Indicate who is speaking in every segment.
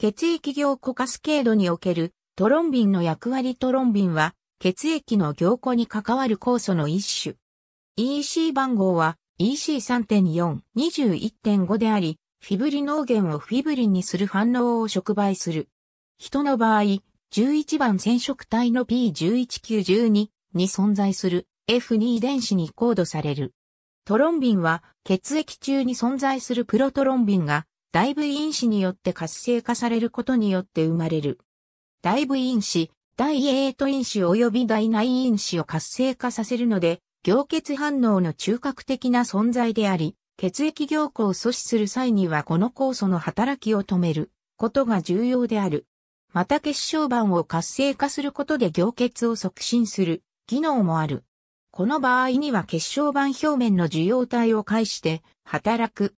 Speaker 1: 血液凝固カスケードにおけるトロンビンの役割トロンビンは血液の凝固に関わる酵素の一種。EC 番号は EC3.4、21.5であり、フィブリノーゲンをフィブリンにする反応を触媒する。人の場合、11番染色体の P11912 に存在する F2 遺伝子にコードされる。トロンビンは血液中に存在するプロトロンビンが大部因子によって活性化されることによって生まれる。大部因子、大エート因子及び大内因子を活性化させるので、凝結反応の中核的な存在であり、血液凝固を阻止する際にはこの酵素の働きを止めることが重要である。また血小板を活性化することで凝結を促進する機能もある。この場合には血小板表面の受容体を介して働く。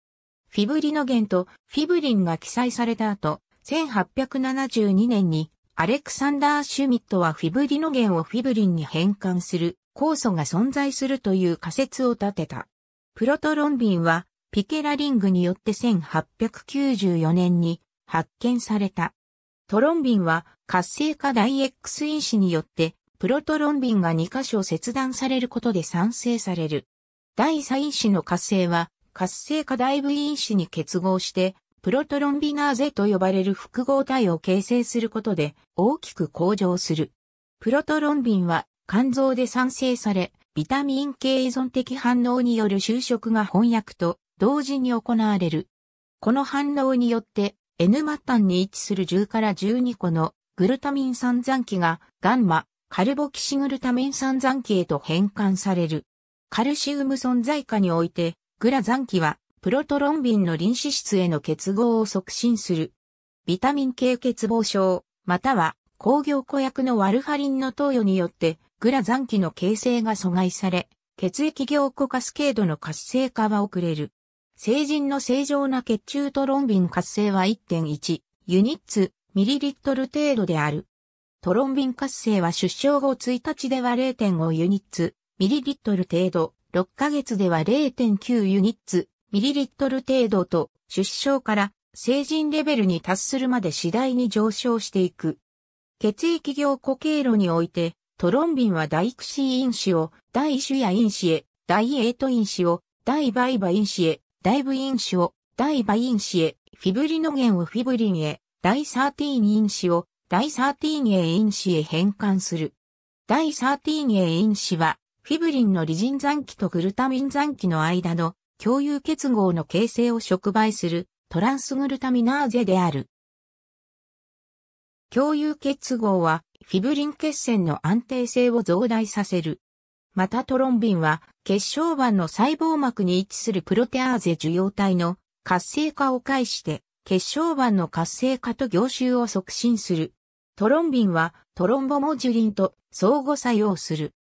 Speaker 1: フィブリノゲンとフィブリンが記載された後、1872年にアレクサンダー・シュミットはフィブリノゲンをフィブリンに変換する酵素が存在するという仮説を立てた。プロトロンビンはピケラリングによって1894年に発見された。トロンビンは活性化大 X 因子によってプロトロンビンが2箇所切断されることで産生される。第3因子の活性は活性化大部因子に結合してプロトロンビナーゼと呼ばれる複合体を形成することで大きく向上する。プロトロンビンは肝臓で産生され、ビタミン系依存的反応による収縮が翻訳と同時に行われる。この反応によって N 末端に位置する10から12個のグルタミン酸残機がガンマ、カルボキシグルタミン酸残機へと変換される。カルシウム存在下において、グラ残機はプロトロンビンの臨脂質への結合を促進する。ビタミン系欠乏症、または工業顧薬のワルファリンの投与によってグラ残機の形成が阻害され、血液凝固カスケードの活性化は遅れる。成人の正常な血中トロンビン活性は1.1ユニッツミリリットル程度である。トロンビン活性は出生後1日では0.5ユニッツミリリットル程度、6ヶ月では0.9ユニッツミリリットル程度と出生から成人レベルに達するまで次第に上昇していく。血液凝固経路において、トロンビンは大クシー因子を大種や因子へ、大エート因子を大バイバ因子へ、大部因子を大バ因子へ、フィブリノゲンをフィブリンへ、大サーティーン因子を大サーティーン A 因子へ変換する。大サーティーン A 因子は、フィブリンのリジン残機とグルタミン残機の間の共有結合の形成を触媒するトランスグルタミナーゼである。共有結合はフィブリン血栓の安定性を増大させる。またトロンビンは血小板の細胞膜に位置するプロテアーゼ受容体の活性化を介して血小板の活性化と凝集を促進する。トロンビンはトロンボモジュリンと相互作用する。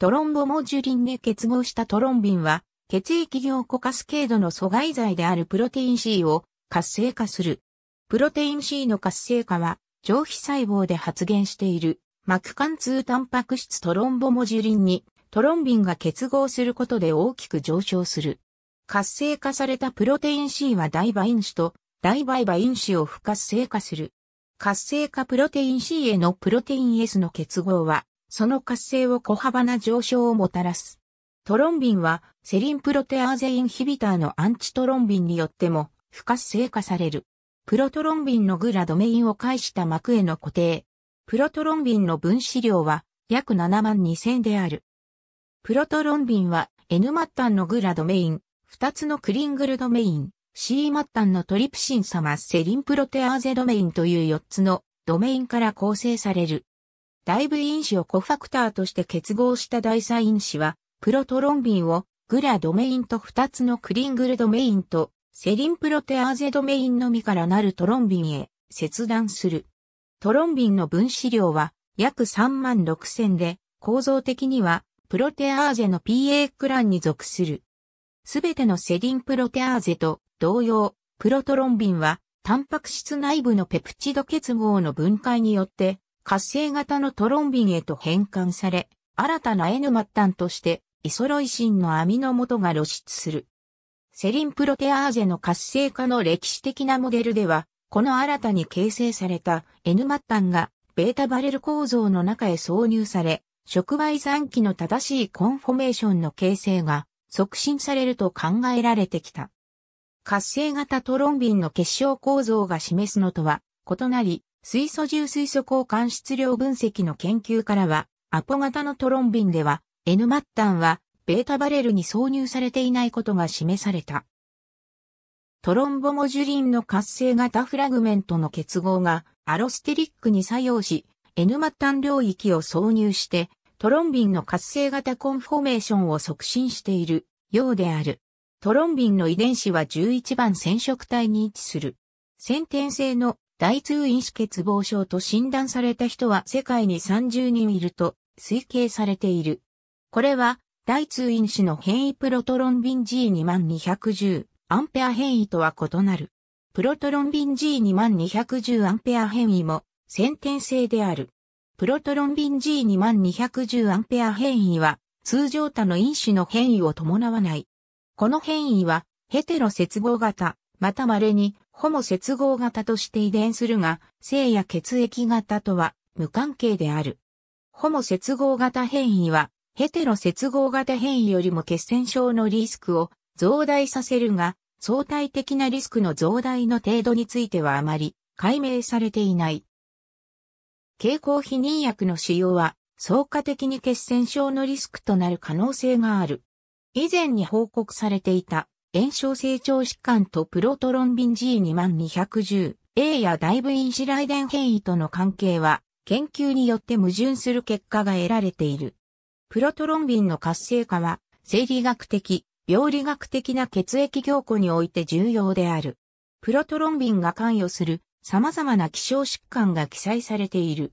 Speaker 1: トロンボモジュリンで結合したトロンビンは血液凝固カスケードの阻害剤であるプロテイン C を活性化する。プロテイン C の活性化は、上皮細胞で発現している膜貫通タンパク質トロンボモジュリンにトロンビンが結合することで大きく上昇する。活性化されたプロテイン C は第Va因子と第VIIIa因子を不活性化する。活性化プロテイン C へのプロテイン S の結合は、その活性を小幅な上昇をもたらす。トロンビンはセリンプロテアーゼインヒビターのアンチトロンビンによっても不活性化される。プロトロンビンのグラドメインを介した膜への固定。プロトロンビンの分子量は約7万2000である。プロトロンビンは N 末端のグラドメイン、2つのクリングルドメイン、C 末端のトリプシン様セリンプロテアーゼドメインという4つのドメインから構成される。第V因子をコファクターとして結合した第 Xa因子はプロトロンビンをグラドメインと2つのクリングルドメインとセリンプロテアーゼドメインのみからなるトロンビンへ切断する。トロンビンの分子量は約3万6千で構造的にはプロテアーゼの PA クランに属する。すべてのセリンプロテアーゼと同様、プロトロンビンはタンパク質内部のペプチド結合の分解によって活性型のトロンビンへと変換され、新たな N 末端としてイソロイシンのアミノ基が露出する。セリンプロテアーゼの活性化の歴史的なモデルでは、この新たに形成された N 末端がベータバレル構造の中へ挿入され、触媒残基の正しいコンフォメーションの形成が促進されると考えられてきた。活性型トロンビンの結晶構造が示すのとは異なり、水素重水素交換質量分析の研究からは、アポ型のトロンビンでは、N 末端はベータバレルに挿入されていないことが示された。トロンボモジュリンの活性型フラグメントの結合がアロステリックに作用し、N 末端領域を挿入して、トロンビンの活性型コンフォメーションを促進しているようである。トロンビンの遺伝子は11番染色体に位置する。先天性の大通因子欠乏症と診断された人は世界に30人いると推計されている。これは大通因子の変異プロトロンビン G2210 アンペア変異とは異なる。プロトロンビン G2210 アンペア変異も先天性である。プロトロンビン G2210 アンペア変異は通常他の因子の変異を伴わない。この変異はヘテロ接合型、また稀にホモ接合型として遺伝するが、性や血液型とは無関係である。ホモ接合型変異はヘテロ接合型変異よりも血栓症のリスクを増大させるが、相対的なリスクの増大の程度についてはあまり解明されていない。経口避妊薬の使用は、相加的に血栓症のリスクとなる可能性がある。以前に報告されていた炎症成長疾患とプロトロンビン G2210、A やダイブインシライデン変異との関係は研究によって矛盾する結果が得られている。プロトロンビンの活性化は生理学的、病理学的な血液凝固において重要である。プロトロンビンが関与する様々な希少疾患が記載されている。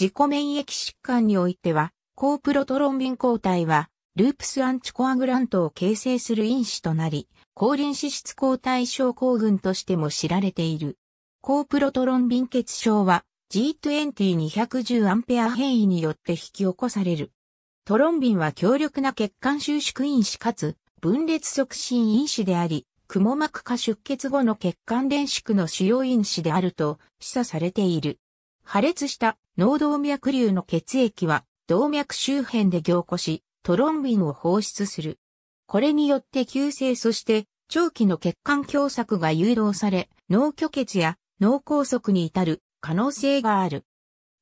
Speaker 1: 自己免疫疾患においては、高プロトロンビン抗体は、ループスアンチコアグラントを形成する因子となり、高リン脂質抗体症候群としても知られている。高プロトロンビン血症は G20-210A 変異によって引き起こされる。トロンビンは強力な血管収縮因子かつ分裂促進因子であり、蜘蛛膜下出血後の血管連縮の主要因子であると示唆されている。破裂した脳動脈瘤の血液は動脈周辺で凝固し、トロンビンを放出する。これによって急性そして長期の血管狭窄が誘導され、脳虚血や脳梗塞に至る可能性がある。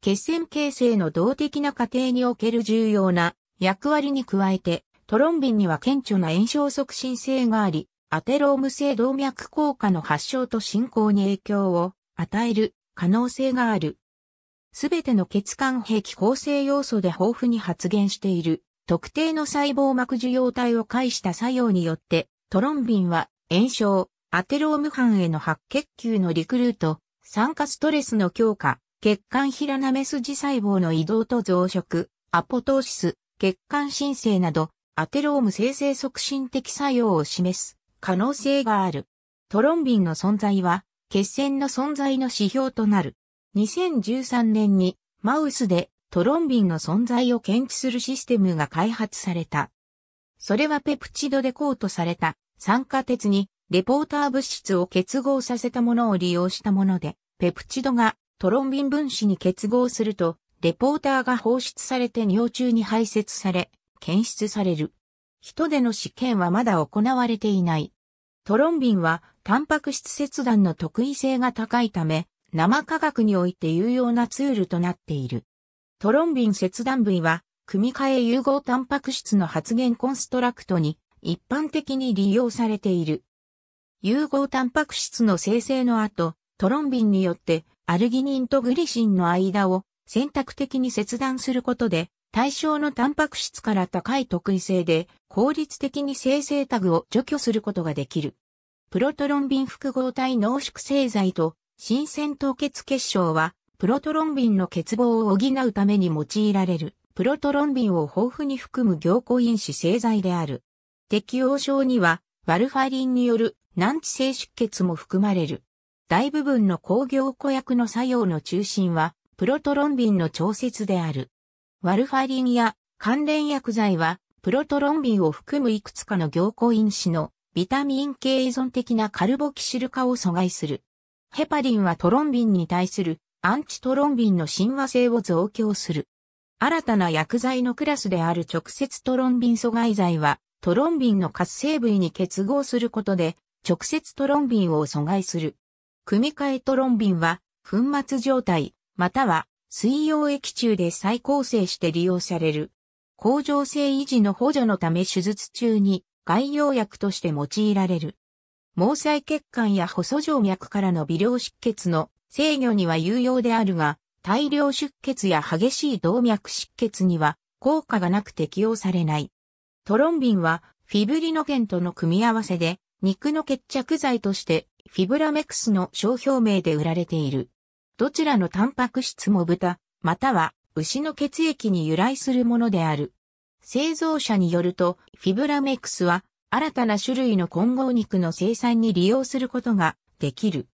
Speaker 1: 血栓形成の動的な過程における重要な役割に加えて、トロンビンには顕著な炎症促進性があり、アテローム性動脈硬化の発症と進行に影響を与える可能性がある。すべての血管壁構成要素で豊富に発現している特定の細胞膜受容体を介した作用によって、トロンビンは炎症、アテローム斑への白血球のリクルート、酸化ストレスの強化、血管ヒラナメスジ細胞の移動と増殖、アポトーシス、血管新生など、アテローム生成促進的作用を示す可能性がある。トロンビンの存在は、血栓の存在の指標となる。2013年にマウスでトロンビンの存在を検知するシステムが開発された。それはペプチドでコートされた酸化鉄にレポーター物質を結合させたものを利用したもので、ペプチドがトロンビン分子に結合すると、レポーターが放出されて尿中に排泄され、検出される。人での試験はまだ行われていない。トロンビンは、タンパク質切断の特異性が高いため、生化学において有用なツールとなっている。トロンビン切断部位は、組み換え融合タンパク質の発現コンストラクトに一般的に利用されている。融合タンパク質の生成の後、トロンビンによってアルギニンとグリシンの間を選択的に切断することで、対象のタンパク質から高い特異性で効率的に生成タグを除去することができる。プロトロンビン複合体濃縮製剤と新鮮凍結結晶はプロトロンビンの欠乏を補うために用いられるプロトロンビンを豊富に含む凝固因子製剤である。適応症にはワルファリンによる難治性出血も含まれる。大部分の工業固薬の作用の中心は、プロトロンビンの調節である。ワルファリンや関連薬剤は、プロトロンビンを含むいくつかの凝固因子のビタミン系依存的なカルボキシル化を阻害する。ヘパリンはトロンビンに対するアンチトロンビンの親和性を増強する。新たな薬剤のクラスである直接トロンビン阻害剤は、トロンビンの活性部位に結合することで、直接トロンビンを阻害する。組み換えトロンビンは、粉末状態、または水溶液中で再構成して利用される。甲状腺維持の補助のため手術中に外用薬として用いられる。毛細血管や細静脈からの微量出血の制御には有用であるが、大量出血や激しい動脈出血には効果がなく適用されない。トロンビンはフィブリノゲンとの組み合わせで肉の決着剤としてフィブラメクスの商標名で売られている。どちらのタンパク質も豚、または牛の血液に由来するものである。製造者によると、フィブラメクスは新たな種類の混合肉の生産に利用することができる。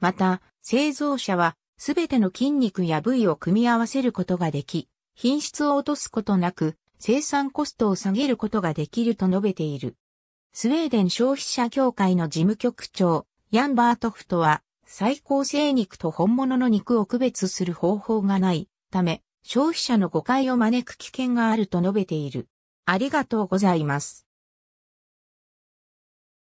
Speaker 1: また、製造者はすべての筋肉や部位を組み合わせることができ、品質を落とすことなく生産コストを下げることができると述べている。スウェーデン消費者協会の事務局長、ヤンバートフトは、最高精肉と本物の肉を区別する方法がないため、消費者の誤解を招く危険があると述べている。ありがとうございます。